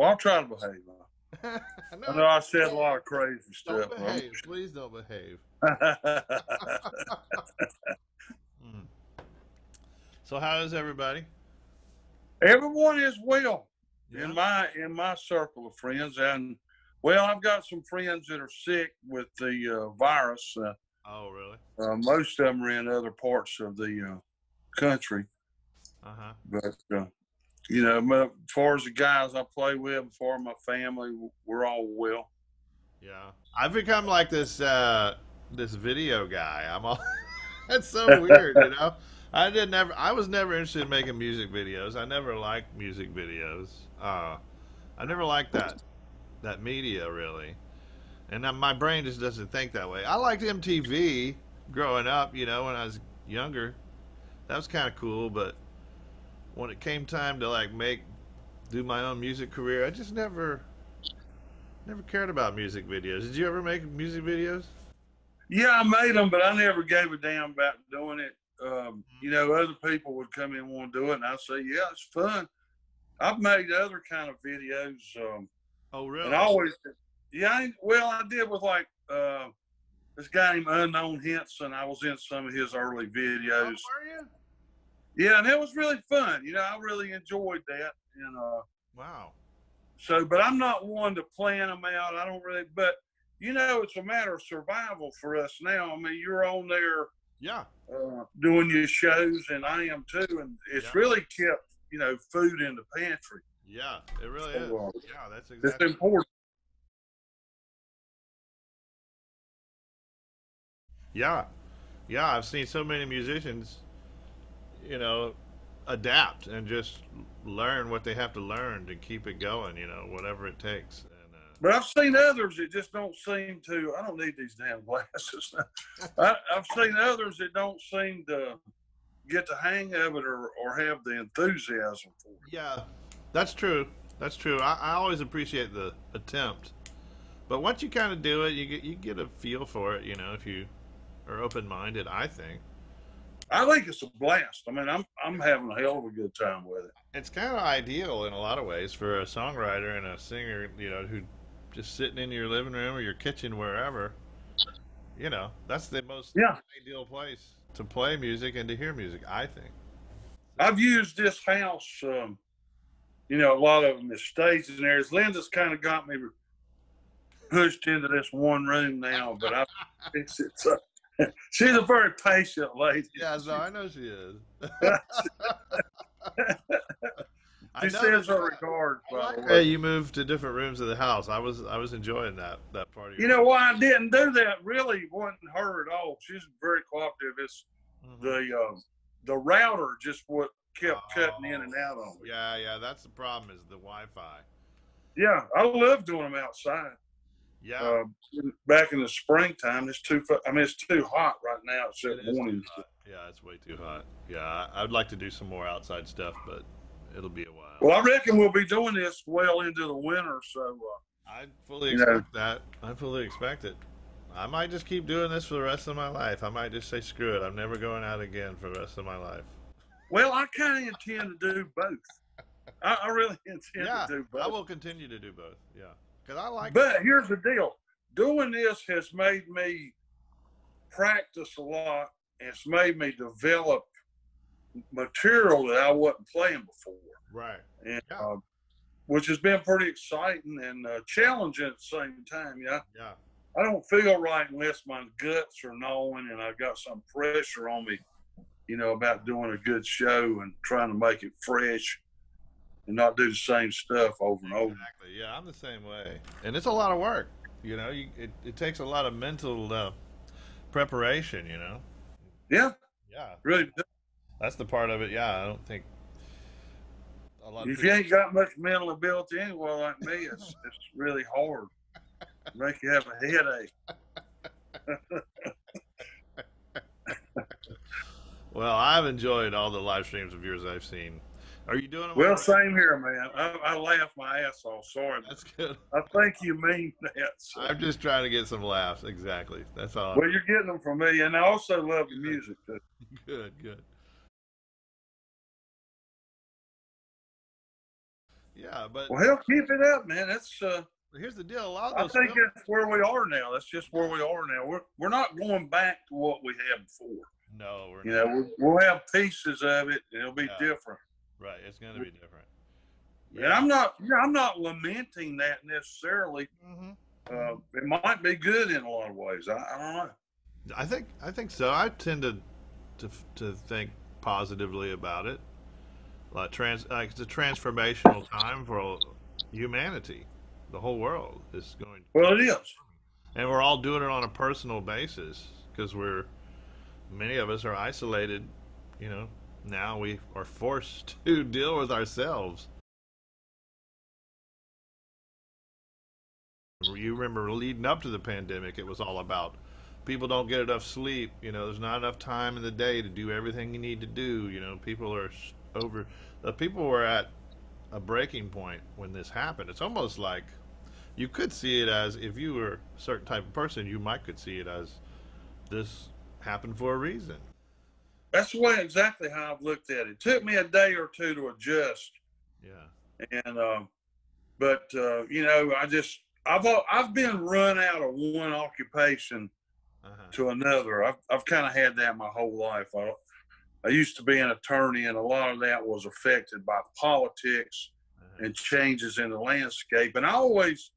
Well, I'll try to behave. no, I know I said a lot of crazy don't stuff. behave. Please don't behave. Mm. So how is everybody? Everyone is well Yeah. in my in my circle of friends, and well, I've got some friends that are sick with the uh, virus. Uh, Oh, really? uh, most of them are in other parts of the uh, country, Uh huh. but uh, you know, my, as far as the guys I play with, as far as my family, we're all well. Yeah. I've become like this uh this video guy. I'm all That's so weird, you know. I did never I was never interested in making music videos. I never liked music videos. Uh I never liked that that media really. And then my brain just doesn't think that way. I liked MTV growing up, you know, when I was younger. That was kind of cool, but when it came time to like make do my own music career, I just never never cared about music videos. Did you ever make music videos? Yeah, I made them, but I never gave a damn about doing it. Um, you know, other people would come in and want to do it, and I'd say, "Yeah, it's fun." I've made other kind of videos, um, Oh, really? and I always, yeah, I, well, I did with like uh, this guy named Unknown Henson. I was in some of his early Oh, videos. are you? Yeah, and it was really fun. You know, I really enjoyed that, and uh, Wow. so, but I'm not one to plan them out. I don't really, but you know, it's a matter of survival for us now. I mean, you're on there Yeah. uh, doing your shows, and I am too, and it's Yeah. really kept you know food in the pantry. Yeah. It really So, uh, is. Yeah, that's exactly. It's important. Yeah. Yeah, I've seen so many musicians, you know, adapt and just learn what they have to learn to keep it going, you know, whatever it takes. And uh, But I've seen others that just don't seem to. I don't need these damn glasses. I, I've seen others that don't seem to get the hang of it or, or have the enthusiasm for it. yeah, that's true. That's true. I, I always appreciate the attempt. But once you kind of do it, you get you get a feel for it, you know, if you are open-minded, I think. I think it's a blast. I mean, I'm I'm having a hell of a good time with it. It's kind of ideal in a lot of ways for a songwriter and a singer, you know, who just sitting in your living room or your kitchen, wherever. You know, that's the most Yeah. ideal place to play music and to hear music. I think. I've used this house, um, you know, a lot of them is staging there. Linda's kind of got me pushed into this one room now, but I, it's, it's uh, she's a very patient lady. Yeah, so I know she is. She says her regards. I by like the you moved to different rooms of the house. I was I was enjoying that that part You know why I didn't do that? Really wasn't her at all. She's very cooperative. It's Mhm. the uh, the router just what kept cutting in and out on me. Yeah, yeah, that's the problem is the Wi-Fi. Yeah, I love doing them outside. Yeah, Uh, back in the springtime, it's too. I mean, it's too hot right now. It's it morning. Yeah, it's way too hot. Yeah, I'd like to do some more outside stuff, but it'll be a while. Well, I reckon we'll be doing this well into the winter. So, uh, I fully expect that. I fully expect it. I might just keep doing this for the rest of my life. I might just say screw it. I'm never going out again for the rest of my life. well, I kind of intend to do both. I, I really intend yeah, to do both. I will continue to do both. Yeah, because I like. But here's the deal: doing this has made me practice a lot. It's made me develop material that I wasn't playing before, right. and Yeah. uh, which has been pretty exciting and uh, challenging at the same time. Yeah, Yeah. I don't feel right unless my guts are gnawing and I've got some pressure on me, you know, about doing a good show and trying to make it fresh and not do the same stuff over and over. Exactly. Yeah, I'm the same way, and it's a lot of work. You know, you, it it takes a lot of mental uh, preparation. You know. Yeah, Yeah, really. that's the part of it. Yeah, I don't think a lot. Of If you ain't got much mental ability anyway, like me, it's it's really hard. Make you have a headache. well, I've enjoyed all the live streams of yours I've seen. Are you doing? Well, same here, man. I, I laugh my ass off. Sorry, That's good. I think you mean that. so. I'm just trying to get some laughs. Exactly. That's all. Well, you're getting them from me, and I also love the music. Too. Good, good. Yeah, but Well, hell, keep it up, man. That's uh, here's the deal. A lot I think films, that's where we are now. That's just where we are now. We're we're not going back to what we had before. no, we're You not. know, we'll, we'll have pieces of it, and it'll be Yeah. different. Right. It's going to be different. And I'm not, you know, I'm not lamenting that necessarily. hmm Uh, it might be good in a lot of ways. I, I don't know. I think I think so. I tend to to to think positively about it. Like trans, like it's a transformational time for humanity. The whole world is going, Well, it is. and we're all doing it on a personal basis because we're many of us are isolated. You know, now we are forced to deal with ourselves. You remember leading up to the pandemic, it was all about people don't get enough sleep. You know, there's not enough time in the day to do everything you need to do. You know, people are over. The people were at a breaking point when this happened. It's almost like you could see it as if you were a certain type of person, you might could see it as this happened for a reason. That's the way exactly how I've looked at it. It took me a day or two to adjust, Yeah. and um, but uh, you know, I just I've I've been run out of one occupation Uh-huh. to another. I've I've kind of had that my whole life. I, I used to be an attorney, and a lot of that was affected by politics uh-huh. and changes in the landscape. And I always,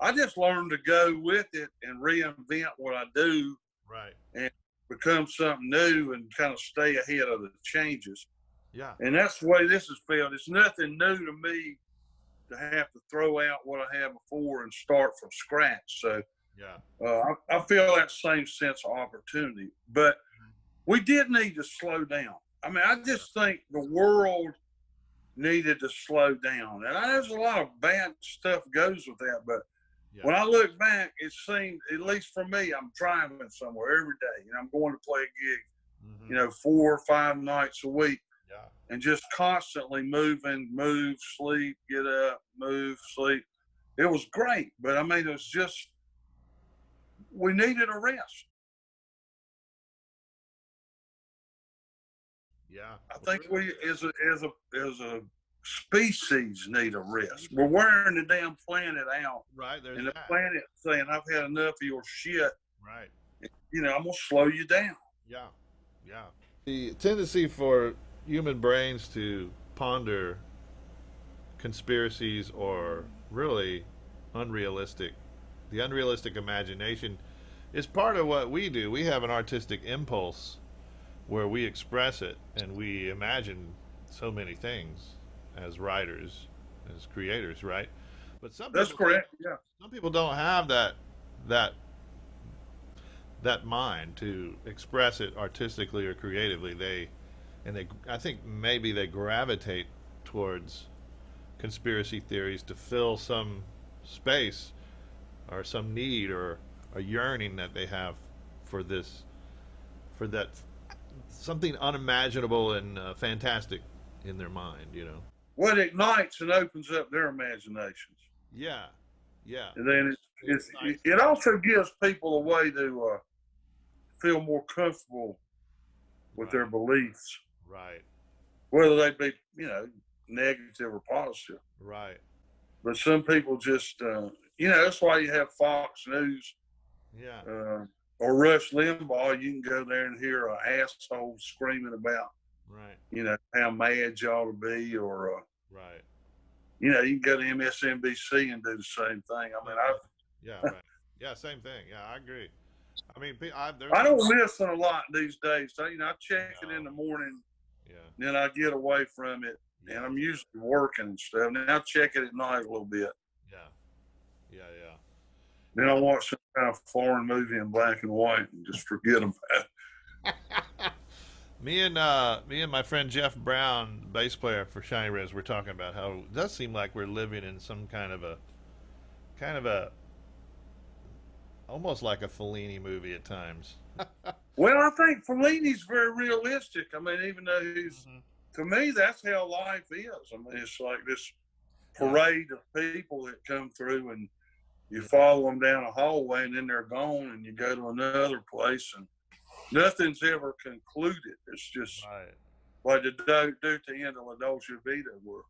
I just learned to go with it and reinvent what I do, Right. Become something new, and kind of stay ahead of the changes. Yeah. And that's the way this has felt. It's nothing new to me to have to throw out what I had before and start from scratch. So Yeah. uh, I, I feel that same sense of opportunity. But we did need to slow down. I mean, I just think the world needed to slow down. And I know there's a lot of bad stuff goes with that, but Yeah. when I look back, it seemed, at least for me, I'm driving somewhere every day and I'm going to play a gig, Mhm. you know, four or five nights a week Yeah. and just constantly moving, move, sleep, get up, move, sleep. It was great, but I mean, it was just we needed a rest. Yeah. I think we, as a as a as a species, need a rest. We're wearing the damn planet out, Right. There's and the that. planet saying, "I've had enough of your shit." Right. You know, I'm gonna slow you down. Yeah, yeah. The tendency for human brains to ponder conspiracies or really unrealistic, the unrealistic imagination is part of what we do. We have an artistic impulse where we express it and we imagine so many things as writers, as creators, right? But some That's people- correct. Yeah. some people don't have that that that mind to express it artistically or creatively they and they i think maybe they gravitate towards conspiracy theories to fill some space or some need or a yearning that they have for this for that something unimaginable and uh, fantastic in their mind you know What ignites and opens up their imaginations, yeah yeah. And then it's, it's it also gives people a way to uh, feel more comfortable with their beliefs, right. Whether they be you know negative or positive. right. But some people just, uh, you know, that's why you have Fox News yeah. uh, or Rush Limbaugh. You can go there and hear an asshole screaming about, right you know, how mad you ought to be, or uh, right you know, you can go to MSNBC and do the same thing. I mean, I Yeah, right. Yeah, same thing. Yeah, I agree. I mean, I, I don't listen a lot these days. So, you know, I check it in the morning, Yeah, then I get away from it, yeah, and I'm usually working and stuff. Then I check it at night a little bit. yeah, yeah, yeah. Then I watch some kind of foreign movie in black and white and just forget about it. me and uh, me and my friend Jeff Brown, bass player for Shinyribs, we're talking about how it does seem like we're living in some kind of a, kind of a, almost like a Fellini movie at times. Well, I think Fellini's very realistic. I mean, even though he's Mhm. to me, that's how life is. I mean, it's like this parade of people that come through, and you follow them down a hallway, and then they're gone, and you go to another place, and nothing's ever concluded. It's just Right. like the do, do to end of La Dolce Vita, where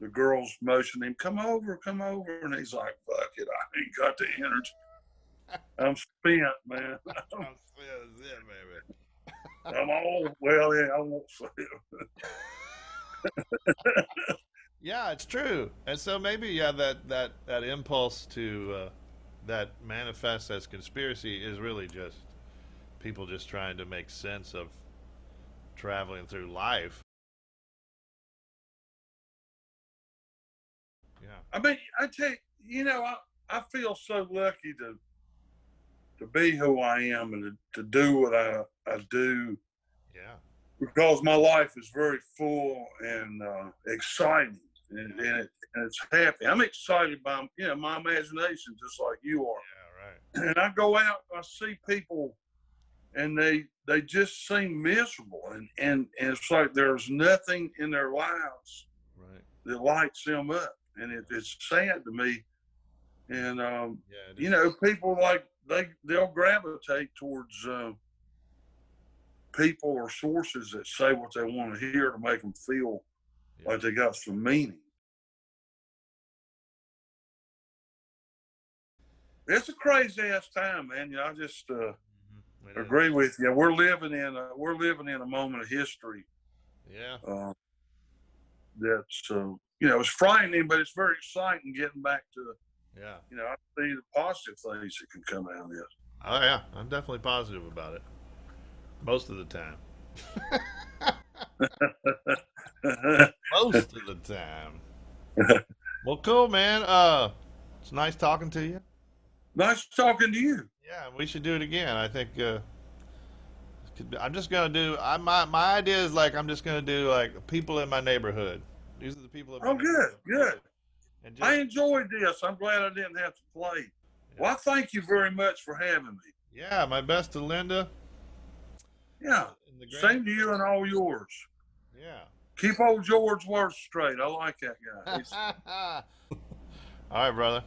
the girls motion him, come over, come over. And he's like, fuck it, I ain't got the energy. I'm spent, man. I'm still in, baby. I'm all, well, yeah, I won't say it. Yeah, it's true. And so maybe yeah, that that that impulse to uh, that manifests as conspiracy is really just people just trying to make sense of traveling through life. Yeah. I mean, I tell you, you know, I, I feel so lucky to to be who I am and to, to do what I, I do Yeah. because my life is very full and uh, exciting and, and, it, and it's happy. I'm excited by you know my imagination just like you are. Yeah, right. And I go out, I see people, and they they just seem miserable, and and, and it's like there's nothing in their lives Right. that lights them up, and it, it's sad to me. And um, Yeah. you know, people like they they'll gravitate towards uh, people or sources that say what they want to hear to make them feel Yeah. like they got some meaning. It's a crazy ass time, man. You know, I just uh. Agree with you. We're living in a, we're living in a moment of history Yeah. uh, that's uh, you know it's frightening, but it's very exciting getting back to Yeah. you know I see the positive things that can come out of this. Oh yeah, I'm definitely positive about it. Most of the time. Most of the time. Well, cool, man. Uh, it's nice talking to you. nice talking to you. Yeah, we should do it again. I think. Uh, I'm just gonna do. I my my idea is like I'm just gonna do like people in my neighborhood. These are the people. In Oh, good, good. And just, I enjoyed this. I'm glad I didn't have to play. Well, I thank you very much for having me. yeah, my best to Linda. Yeah, same to you and all yours. Yeah. Keep old George Worth straight. I like that guy. All right, brother.